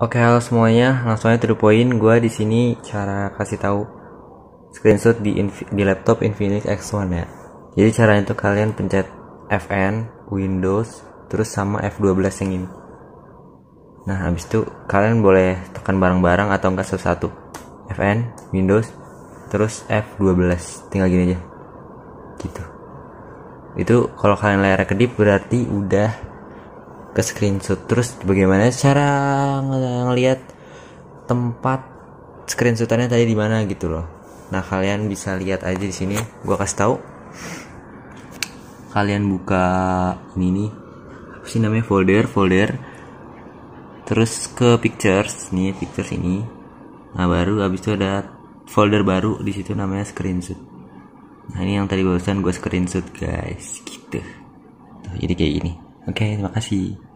Oke halo semuanya, langsung aja to the point. Gua di sini cara kasih tahu screenshot di di laptop Infinix X1 ya. Jadi caranya itu kalian pencet Fn, Windows, terus sama F12 yang ini. Nah habis itu kalian boleh tekan bareng-bareng atau enggak satu-satu. Fn, Windows, terus F12. Tinggal gini aja. Gitu. Itu kalau kalian layar kedip berarti udah ke screenshot. Terus bagaimana cara ng- ngelihat tempat screenshotannya tadi di mana gitu loh. Nah kalian bisa lihat aja di sini. Gua kasih tahu. Kalian buka ini nih. Apa sih namanya? Folder folder. Terus ke pictures. Nih pictures ini. Nah baru habis itu ada folder baru. Di situ namanya screenshot. Nah ini yang tadi barusan gue screenshot guys. Gitu. Tuh, jadi kayak gini oke terima kasih